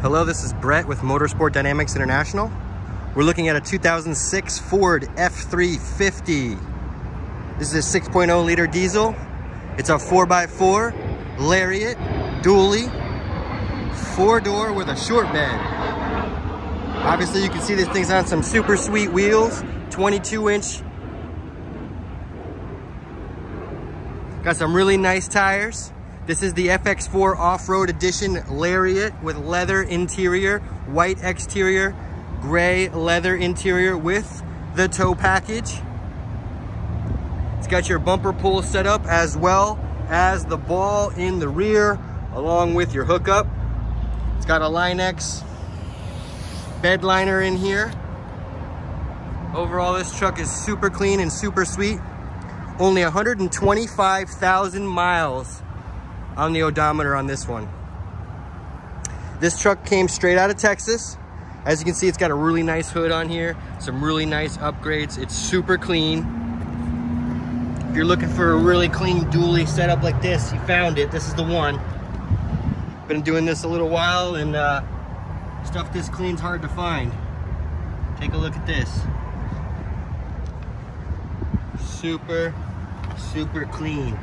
Hello, this is Brett with Motorsport Dynamics International. We're looking at a 2006 Ford F350. This is a 6.0 liter diesel. It's a 4x4 Lariat dually, four door with a short bed. Obviously you can see this thing's on some super sweet wheels, 22 inch. Got some really nice tires. This is the FX4 Off-Road Edition Lariat with leather interior, white exterior, gray leather interior with the tow package. It's got your bumper pull set up as well as the ball in the rear along with your hookup. It's got a Line-X bed liner in here. Overall, this truck is super clean and super sweet. Only 125,000 miles on the odometer on this one. This truck came straight out of Texas. As you can see, it's got a really nice hood on here, some really nice upgrades. It's super clean. If you're looking for a really clean dually setup like this, you found it. This is the one. Been doing this a little while and uh, stuff this clean's hard to find. Take a look at this. Super, super clean.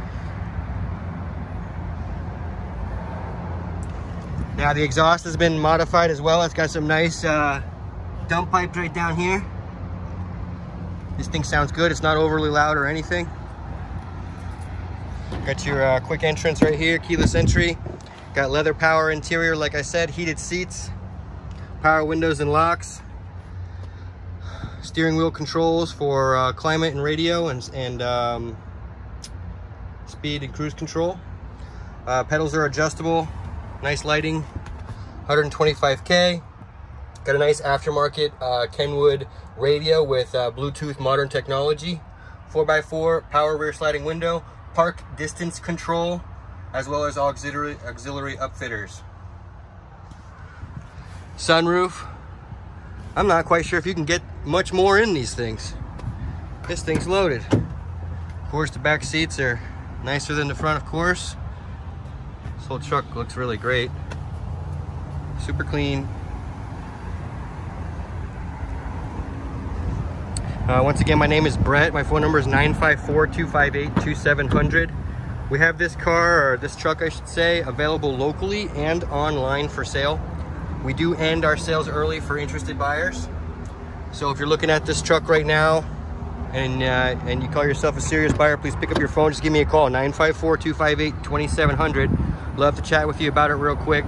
Now the exhaust has been modified as well. It's got some nice uh, dump pipes right down here. This thing sounds good. It's not overly loud or anything. Got your uh, quick entrance right here, keyless entry. Got leather power interior, like I said, heated seats, power windows and locks, steering wheel controls for uh, climate and radio and, and um, speed and cruise control. Uh, pedals are adjustable, nice lighting, 125K. Got a nice aftermarket uh, Kenwood radio with uh, Bluetooth modern technology, 4x4 power rear sliding window, park distance control, as well as auxiliary, auxiliary upfitters. Sunroof. I'm not quite sure if you can get much more in these things. This thing's loaded. Of course, the back seats are nicer than the front, of course. This whole truck looks really great. Super clean. Uh, once again, my name is Brett. My phone number is 954-258-2700. We have this car, or this truck I should say, available locally and online for sale. We do end our sales early for interested buyers. So if you're looking at this truck right now and, uh, and you call yourself a serious buyer, please pick up your phone. Just give me a call, 954-258-2700. Love to chat with you about it real quick.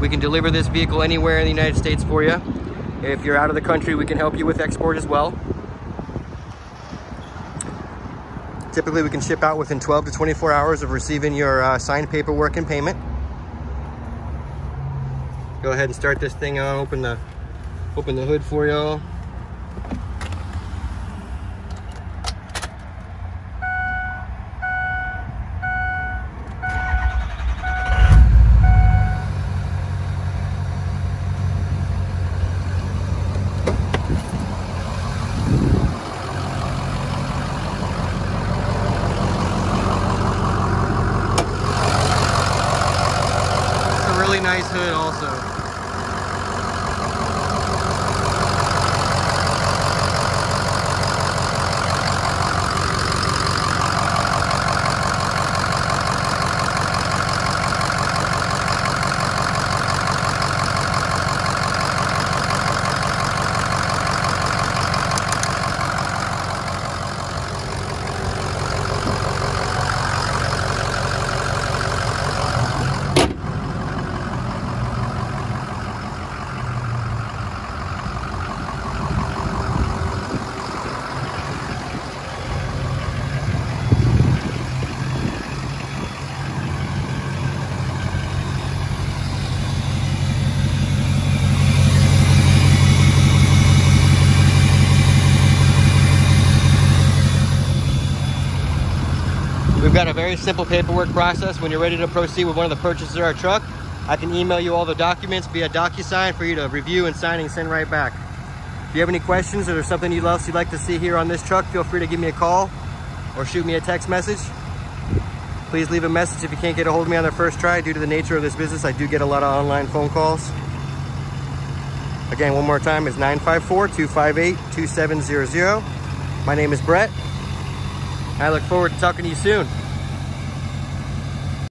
We can deliver this vehicle anywhere in the United States for you. If you're out of the country, we can help you with export as well. Typically, we can ship out within 12 to 24 hours of receiving your uh, signed paperwork and payment. Go ahead and start this thing on, open the, open the hood for y'all. Really nice hood also. Got a very simple paperwork process. When you're ready to proceed with one of the purchases of our truck, I can email you all the documents via DocuSign for you to review and sign and send right back. If you have any questions or there's something else you'd like to see here on this truck, feel free to give me a call or shoot me a text message. Please leave a message if you can't get a hold of me on the first try. Due to the nature of this business, I do get a lot of online phone calls. Again, one more time is 954-258-2700. My name is Brett. I look forward to talking to you soon.